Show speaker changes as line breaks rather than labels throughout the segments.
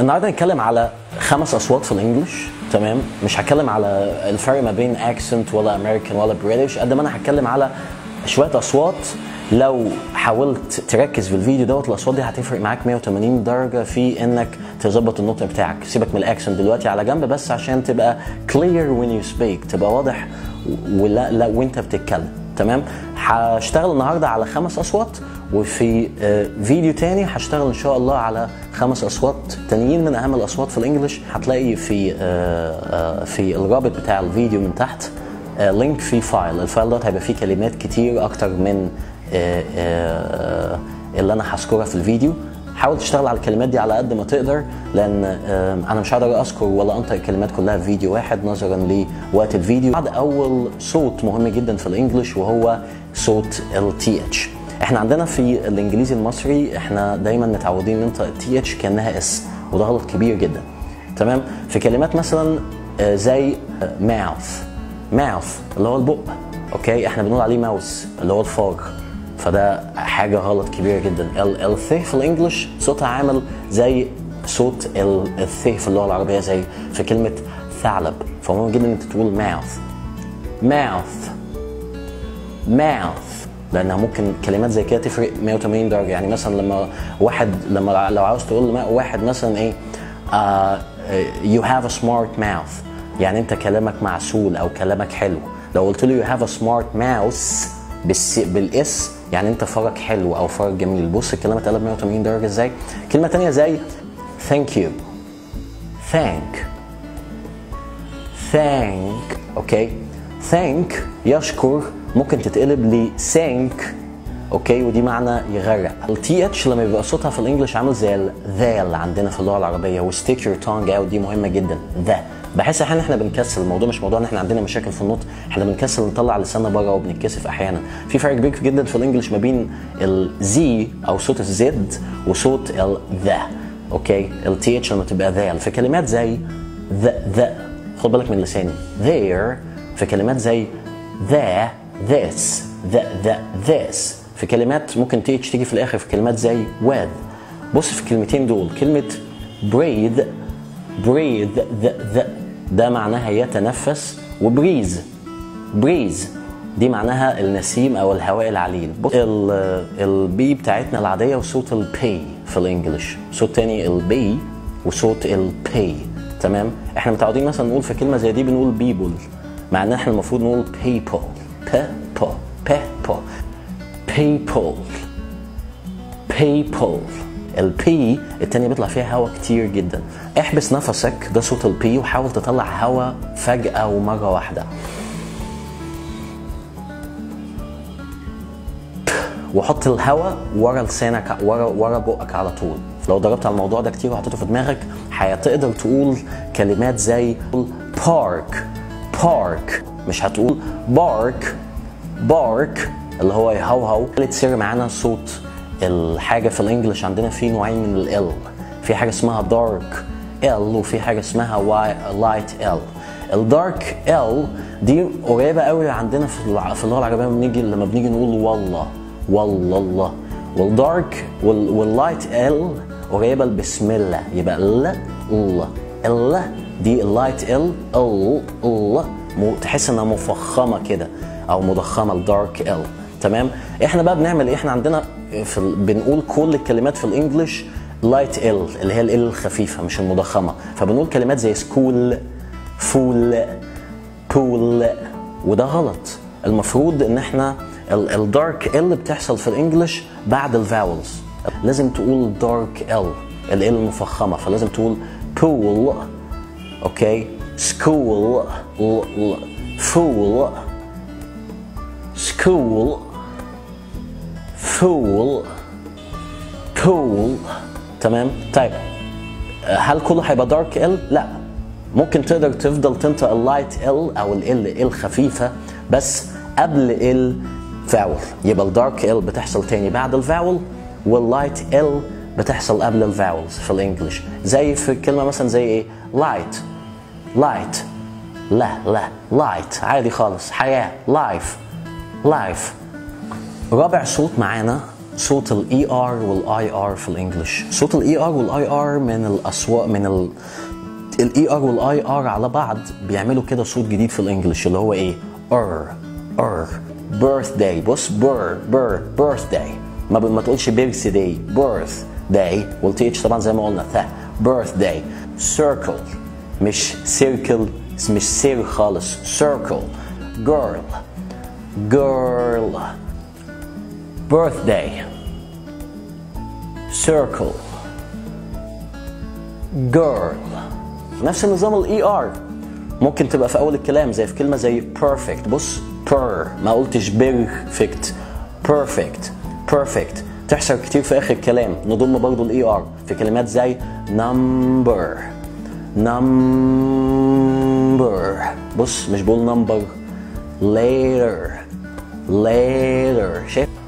النهارده هنتكلم على خمس أصوات في ال English تمام؟ مش هتكلم على الفرق ما بين accent ولا امريكان ولا British قد ما أنا هتكلم على شوية أصوات. لو حاولت تركز في الفيديو دوت الأصوات دي هتفرق معاك 180 درجة في إنك تظبط النطق بتاعك. سيبك من ال accent دلوقتي على جنب بس عشان تبقى clear when you speak تبقى واضح ولا لا وأنت بتتكلم. تمام؟ هشتغل النهارده على خمس أصوات وفي آه، فيديو تاني هشتغل إن شاء الله على خمس أصوات تانيين من أهم الأصوات في ال English. هتلاقي في آه، آه، في الرابط بتاع الفيديو من تحت link في file ال file دوت هيبقى فيه كلمات كتير أكتر من اللي أنا هذكرها في الفيديو. حاول تشتغل على الكلمات دي على قد ما تقدر لأن آه، أنا مش هقدر أذكر ولا انطق الكلمات كلها في فيديو واحد نظرا لوقت الفيديو. بعد أول صوت مهم جدا في ال English وهو صوت ال TH إحنا عندنا في الإنجليزي المصري إحنا دايما متعودين ننطق ال TH كأنها S وده غلط كبير جدا. تمام؟ في كلمات مثلا آه، زي mouth mouth اللي هو البق okay؟ إحنا بنقول عليه ماوس اللي هو الفار. فده حاجة غلط كبيرة جدا. ال- الث في ال English صوتها عامل زي صوت ال- في اللغة العربية زي في كلمة ثعلب. فمهم جدا إنك تقول mouth mouth mouth لأنها ممكن كلمات زي كده تفرق 180 درجة. يعني مثلا لما واحد لما لو عاوز تقول واحد مثلا إيه you have a smart mouth يعني أنت كلامك معسول أو كلامك حلو. لو قلت له you have a smart mouse بال S. يعني أنت فارك حلو أو فارك جميل. بص الكلام اتقلب 180 درجة. إزاي؟ كلمة تانية زي thank you thank thank. okay thank يشكر. ممكن تتقلب ل sank. okay ودي معنى يغرق. ال TH لما بيبقى صوتها في ال English عامل زي الذال عندنا في اللغة العربية. و stick your tongue out دي مهمة جدا. the بحس أحيانا إحنا بنكسل الموضوع مش موضوع إن إحنا عندنا مشاكل في النطق إحنا بنكسل نطلع لساننا بره وبنتكسف أحيانا. في فرق كبير جدا في ال English ما بين الزي أو صوت الزد وصوت الذا أوكي؟ التي اتش لما تبقى ذال في كلمات زي ذا ذا خد بالك من لساني. There في كلمات زي the this the the this. في كلمات ممكن تي اتش تيجي في الآخر في كلمات زي with بص في الكلمتين دول كلمة breathe breathe. The the ده معناها يتنفس وبريز. breeze دي معناها النسيم أو الهواء العليل. بص ال- ال B بتاعتنا العادية وصوت ال P في ال English. صوت تاني ال B وصوت ال P تمام؟ إحنا متعودين مثلا نقول في كلمة زي دي بنقول beoble مع إن إحنا المفروض نقول people people people. People. ال P التانية بيطلع فيها هواء كتير جدا. احبس نفسك ده صوت ال B وحاول تطلع هواء فجأة ومرة واحدة. وحط الهواء ورا لسانك ورا ورا بقك على طول. لو ضربت على الموضوع ده كتير وحطيته في دماغك هتقدر تقول كلمات زي بارك بارك مش هتقول بارك بارك اللي هو يهوهو. ثالث سر معانا صوت الحاجة في الإنجليش عندنا في نوعين من ال في حاجة اسمها دارك ال وفي حاجة اسمها لايت ال الدارك ال دي قريبة قوي عندنا في اللغة العربية لما بنيجي لما بنيجي نقول والله. والله. الله والدارك وال- واللايت ال قريبة بسم الله. يبقى ال الله ال دي اللايت ال ال ال م- تحس إنها مفخمة كده أو مضخمة الدارك ال تمام؟ إحنا بقى بنعمل إيه؟ إحنا عندنا في ال... بنقول كل الكلمات في الإنجليش لايت ال اللي هي ال الخفيفة مش المضخمة. فبنقول كلمات زي سكول full pool وده غلط. المفروض إن إحنا ال dark L بتحصل في ال English بعد ال vowels لازم تقول dark L L المفخمة. فلازم تقول pool okay school full school full pool تمام؟ طيب هل كله هيبقى dark L لا. ممكن تقدر تفضل تنطق ال light L أو ال L الخفيفه بس قبل ال vowel يبقى ال dark L بتحصل تاني بعد ال vowel وال light L بتحصل قبل ال vowels في ال English. زي في كلمة مثلا زي إيه؟ light light لا لا. light عادي خالص. حياة. life life رابع صوت معانا صوت ال ER وال ER في ال English. صوت ال ER وال ER من الاصوات من ال ال ER وال ER على بعض بيعملوا كده صوت جديد في ال English اللي هو إيه؟ er er birthday. بص bir bir birthday. ما. ما تقولش birthday birthday وال TH طبعا زي ما قلنا ث birthday. Circle. مش circle مش سير خالص. Circle. Girl. Girl. Birthday circle girl. نفس النظام ال ER ممكن تبقى في أول الكلام زي في كلمة زي perfect. بص per. ما قلتش perfect. perfect. perfect. تحصل كتير في آخر الكلام. نضم برضو ال ER في كلمات زي number. number. بص مش بقول number. later. later. شايف؟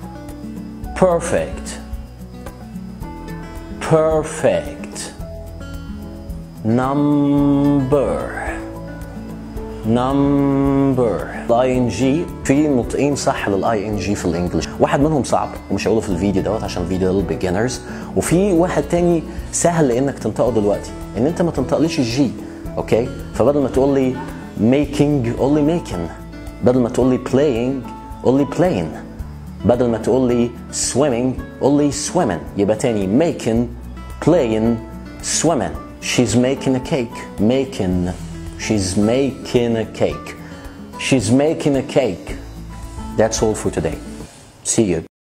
Perfect. Perfect. Number. Number. ال ING في نطقين صح لل ING في ال English. واحد منهم صعب. ومش هقوله في الفيديو دوت عشان فيديو لل beginners وفي واحد تاني سهل إنك تنطقه دلوقتي. إن أنت ما تنطقليش ال G okay؟ فبدل ما تقول لي making قول لي making. بدل ما تقول لي playing قول لي playing. بدل ما تقول لي swimming قول لي swimming يبقى تاني making playing swimming she's making a cake making she's making a cake she's making a cake that's all for today see you